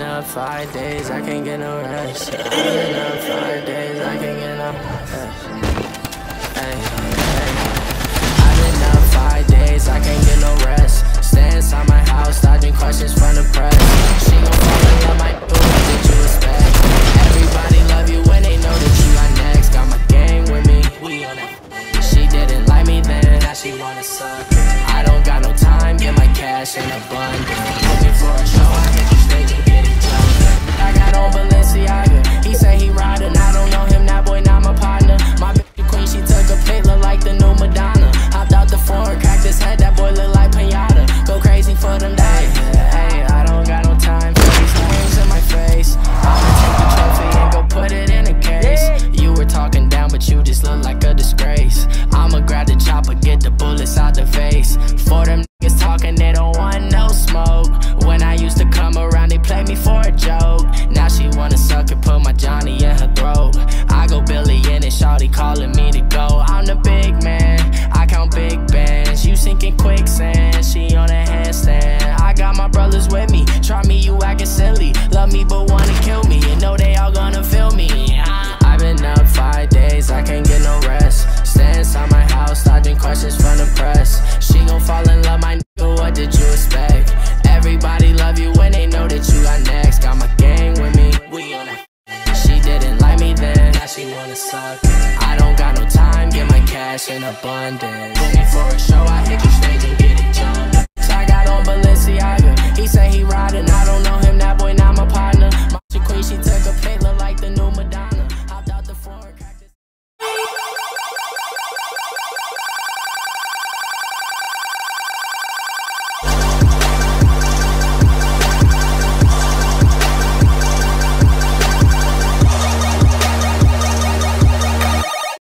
been up five days, I can't get no rest. I've five days, I can't get no rest. I've I can't get no rest. Stay inside my house, dodging questions from the press. She gon' what you expect? Everybody love you when they know that you got next. Got my gang with me, we on. She didn't like me then, now she wanna suck. I don't got no time, get my cash in abundance. Like a disgrace. I'ma grab the chopper, get the bullets out the face. For them niggas talking, they don't want no smoke. When I used to come around, they play me for a joke. Now she wanna suck and put my Johnny in her throat. I go Billy in it, Shawty calling me to go. I'm the big man, I count big bands. You sinking quicksand, she on a handstand. I got my brothers with me, try me, you acting silly. Love me, but wanna what did you expect? Everybody love you when they know that you got next. Got my gang with me, we on that. She didn't like me then, now she wanna suck. I don't got no time, get my cash in abundance.